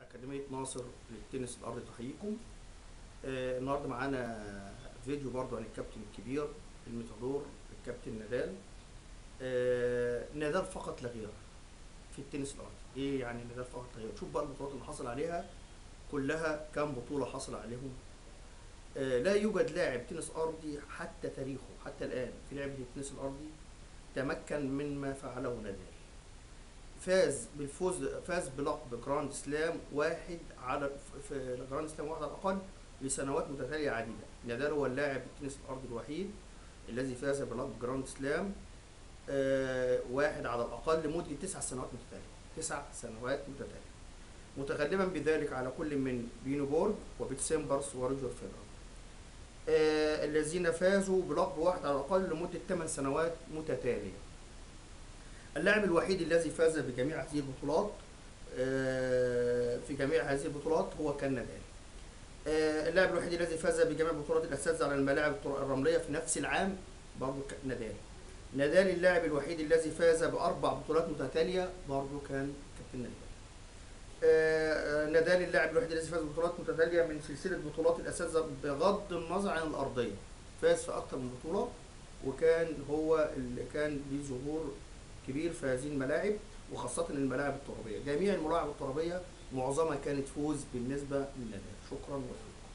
أكاديمية ناصر للتنس الأرضي تحييكم آه النهاردة معانا فيديو برضو عن الكابتن الكبير الميتادور الكابتن نادال. آه نادال فقط لا غير في التنس الأرضي إيه يعني نادال فقط لا غير؟ شوف بقى البطولات اللي حصل عليها. كلها كام بطولة حصل عليهم. آه لا يوجد لاعب تنس أرضي حتى تاريخه حتى الآن في لعبة التنس الأرضي تمكن مما فعله نادال. فاز بالفوز فاز بلقب جراند سلام واحد على في جراند سلام واحد على الأقل لسنوات متتالية عديدة. نادال هو اللاعب التنس الارضي الوحيد الذي فاز بلقب جراند سلام آه واحد على الأقل لمدة تسع سنوات متتالية. تسع سنوات متتالية. متغلبا بذلك على كل من بيورن بورغ وبيتسمبرس وروجر فيدرر. آه الذين فازوا بلقب واحد على الأقل لمدة 8 سنوات متتالية. اللاعب الوحيد الذي فاز بجميع هذه البطولات في جميع هذه البطولات هو كان نادال. اللاعب الوحيد الذي فاز بجميع بطولات الأساتذة على الملاعب الرملية في نفس العام برضه نادال. نادال اللاعب الوحيد الذي فاز بأربع بطولات متتالية برضه كان كابتن نادال. نادال اللاعب الوحيد الذي فاز ببطولات متتالية من سلسلة بطولات الأساتذة بغض النظر عن الأرضية. فاز في أكثر من بطولة وكان هو اللي كان ليه ظهور كبير في هذه الملاعب وخاصة الملاعب الترابية. جميع الملاعب الترابية معظمها كانت فوز بالنسبة للنادال شكرا وشكرا.